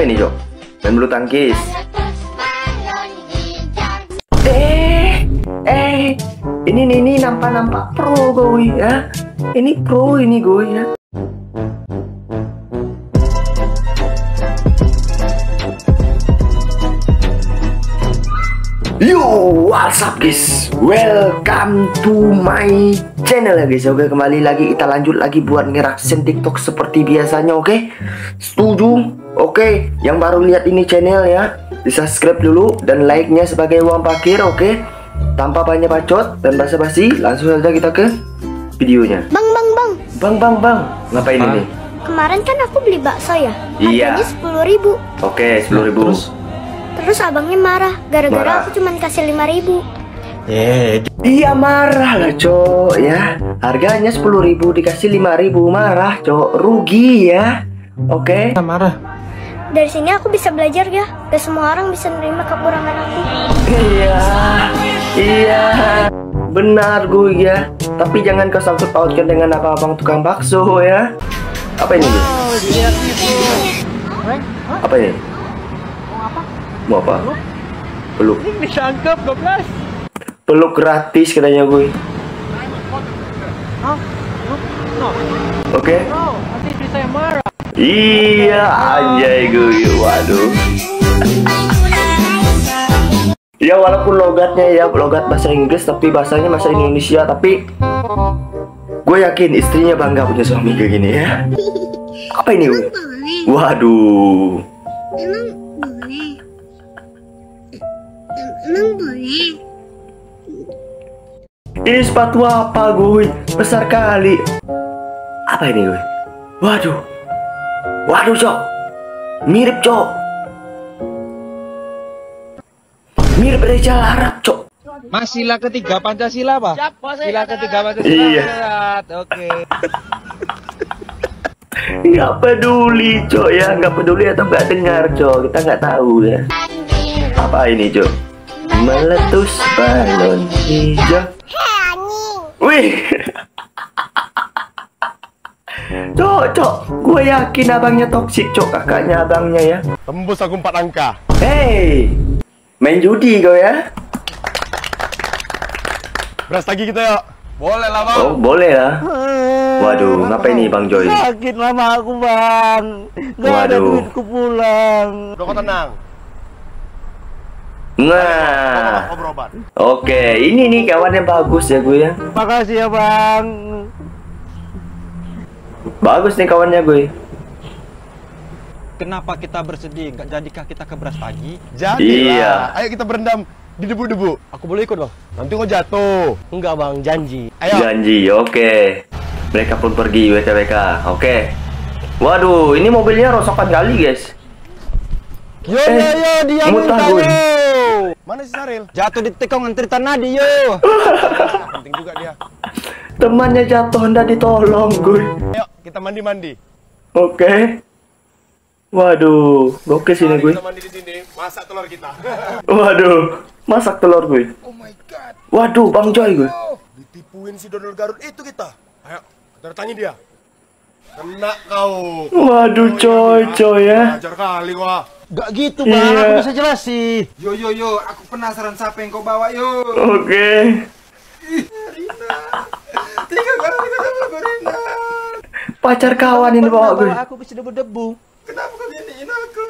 Apa ini, Cok? Main bulu tangkis. Eh, eh, ini nih ini nampak-nampak pro gue ya. Ini pro ini gue ya. What's up guys? Welcome to my channel ya guys. Oke, kembali lagi kita lanjut lagi buat ngeraksin TikTok seperti biasanya, oke? Setuju? Oke, yang baru lihat ini channel ya, di subscribe dulu dan like-nya sebagai uang parkir, oke? Tanpa banyak bacot dan basa-basi, langsung saja kita ke videonya. Bang, bang, bang. Bang, bang, bang. Ngapain ini? Kemarin kan aku beli bakso ya. Iya. Harganya sepuluh ribu. Oke, 10.000 ribu. Terus abangnya marah gara-gara aku cuma kasih lima ribu. Eh, Iya marah lah cok ya Harganya 10.000 dikasih 5.000 Marah cok Rugi ya Oke kita marah. Dari sini aku bisa belajar ya. Gak semua orang bisa nerima kekurangan aku. Iya Iya Benar gue ya Tapi jangan kau sangkut pautkan dengan apa-abang tukang bakso ya Apa ini Gus? Apa ini? Mau apa? Peluk Disangkap 12. Peluk gratis katanya gue Oke No, nanti marah. Iya anjay gue Waduh Ya walaupun logatnya ya logat bahasa Inggris tapi bahasanya bahasa Indonesia tapi gue yakin istrinya bangga punya suami kayak gini ya. Apa ini? Waduh. Emang Emang boleh? Ini sepatu apa gue? Besar kali. Apa ini gue? Waduh. Waduh cok. Mirip cok. Mirip Reza Arab cok. Mas sila ketiga Pancasila, Pak. Sila ketiga Pancasila. Iya. Oke. Nggak peduli cok ya, nggak peduli atau nggak dengar cok, kita nggak tahu ya. Apa ini cok? Meletus balon hijau. Wih. Cok, cok, gue yakin abangnya toksik cok, kakaknya abangnya ya. Tembus aku empat angka. Hey, main judi kau ya? Beras lagi kita ya. Boleh lah bang. Oh boleh lah. Waduh, ngapain nih Bang Joy? Sakit mama aku bang Gak ada Waduh. duitku pulang Udah kau tenang. Nah, berobat. oke, ini nih kawan yang bagus ya gue ya. Makasih ya bang Bagus nih kawannya gue. Kenapa kita bersedih? Enggak jadikah kita ke beras pagi? Jadi Iya. Ayo kita berendam di debu-debu. Aku boleh ikut, Bang? Nanti kau jatuh. Enggak bang, janji Ayo. Janji, oke. Mereka pun pergi WKWK, oke. Waduh, ini mobilnya rosokan kali guys. Yo Eh, yo yo dia muntah minta gue. Mana si Saril? Jatuh di tikong antri tanah di yo. Penting juga dia. Temannya jatuh hendak ditolong gue. Ayo kita mandi-mandi. Oke. Waduh, oke sini gue. kita mandi di sini. Masak telur kita. Waduh, masak telur gue. oh my god. Waduh, Bang Joy gue. Ditipuin si Donald Garut itu kita. Ayo kita tanya dia. Kena kau. Waduh, coy, coy ya. Ajar kali kau. Gak gitu bang, Iya. aku bisa jelasin Yo yo yo, aku penasaran siapa yang kau bawa yo. Oke. Tiga kali kita sama Gorina. Pacar kawan ini bawa gue. Aku bisa debu-debu. Kenapa kau giniin aku?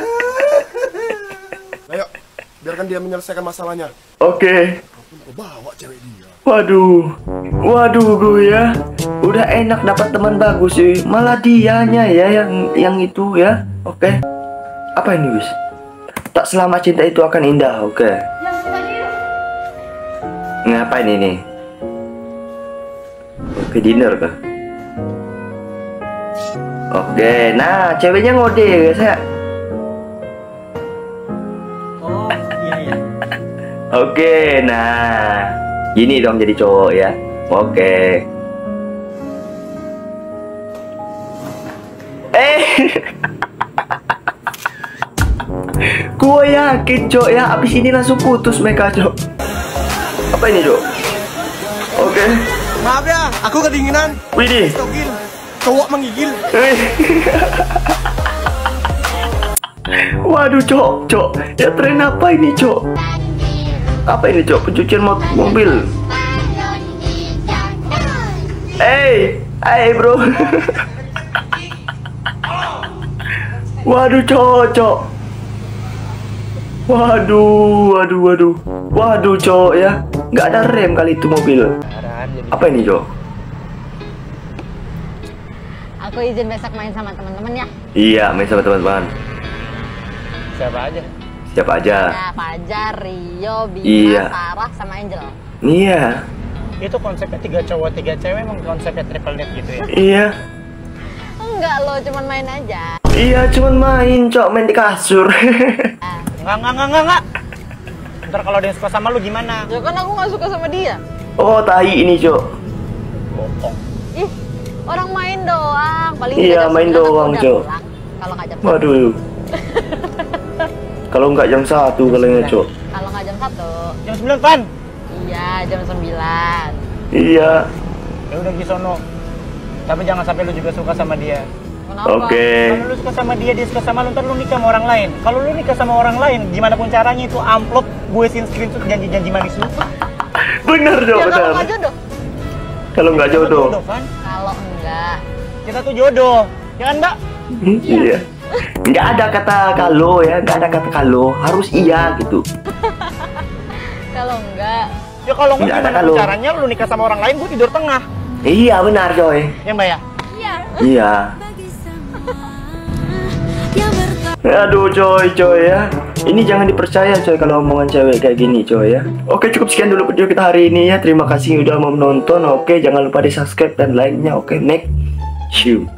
Ayo biarkan dia menyelesaikan masalahnya. Oke. Kau bawa cewek dia. Waduh, waduh gue ya. Udah enak dapat teman bagus sih. Malah dianya ya yang yang itu ya. Oke. Apa ini Gus? Tak selama cinta itu akan indah. Oke. Ngapain ini? Oke dinner kah? Oke, nah ceweknya ngode guys ya. Oh iya iya Oke, nah gini dong jadi cowok ya. Oke. Eh, gue yakin cok ya. Abis ini langsung putus mereka cok. Apa ini cok? Oke. Maaf ya, aku kedinginan. Widih. Cowok menggigil. Eh. Waduh, cok, cok. Ya tren apa ini, cok? Apa ini, cok? Pencucian mo- mobil. Hey, hey, bro. Waduh, cok, cok. Waduh, waduh, waduh. Waduh, cok ya. Nggak ada rem kali itu mobil. Apa ini, cok? Aku izin besok main sama teman-teman ya. Iya, main sama teman-teman. Siapa aja? Siapa aja? Ya, Fajar, Rio, Bima, Iya. Sarah, sama Angel. Iya, Itu konsepnya tiga cowok tiga cewek emang konsepnya triple date gitu ya? iya. Enggak lo, cuman main aja. Iya, cuman main, cok, main di kasur. Enggak enggak enggak enggak. enggak. Ntar kalau dia suka sama lu gimana? Ya kan aku nggak suka sama dia. oh, tahi ini, cok. Bohong. Ih, orang main doang. Paling Iya, main 9 aku doang, pulang. Kalau nggak jam Waduh. Kalau nggak jam satu kalau cok. Kalau nggak jam satu, Jam 9 pan. iya jam 9 Iya. Ya udah Gisono. Tapi jangan sampai lu juga suka sama dia. Kenapa? Oke. Kalau lu suka sama dia, dia suka sama lu, ntar lu nikah sama orang lain. Kalau lu nikah sama orang lain, gimana pun caranya itu amplop gue sin screenshot janji-janji manis lu. Bener, cok, Ya kalau bener. nggak jodoh. Kalau nggak jodoh. kan? Kalau enggak, Kita tuh jodoh. Ya kan, Mbak? Hmm, Iya. Nggak ada kata kalau ya, nggak ada kata kalau, harus iya gitu. kalau enggak, Ya kalau enggak gimana kalau. pun caranya lu nikah sama orang lain, gue tidur tengah. Iya benar coy. Ya, Mbak ya? Iya. Aduh coy coy ya. Ini jangan dipercaya coy kalau omongan cewek kayak gini coy ya. Oke cukup sekian dulu video kita hari ini ya. Terima kasih udah mau menonton. Oke jangan lupa di subscribe dan like-nya. Oke next. Shoot.